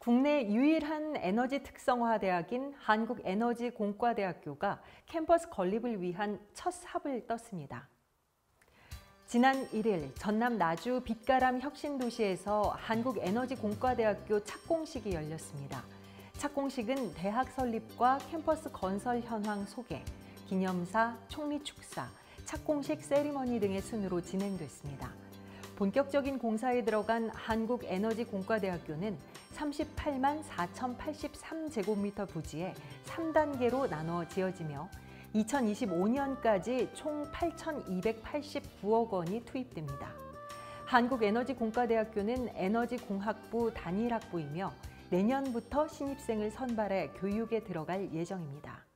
국내 유일한 에너지 특성화 대학인 한국에너지공과대학교가 캠퍼스 건립을 위한 첫 삽을 떴습니다. 지난 1일 전남 나주 빛가람 혁신도시에서 한국에너지공과대학교 착공식이 열렸습니다. 착공식은 대학 설립과 캠퍼스 건설 현황 소개, 기념사, 총리 축사, 착공식 세리머니 등의 순으로 진행됐습니다. 본격적인 공사에 들어간 한국에너지공과대학교는 38만 4,083제곱미터 부지에 3단계로 나눠 지어지며 2025년까지 총 8,289억 원이 투입됩니다. 한국에너지공과대학교는 에너지공학부 단일학부이며 내년부터 신입생을 선발해 교육에 들어갈 예정입니다.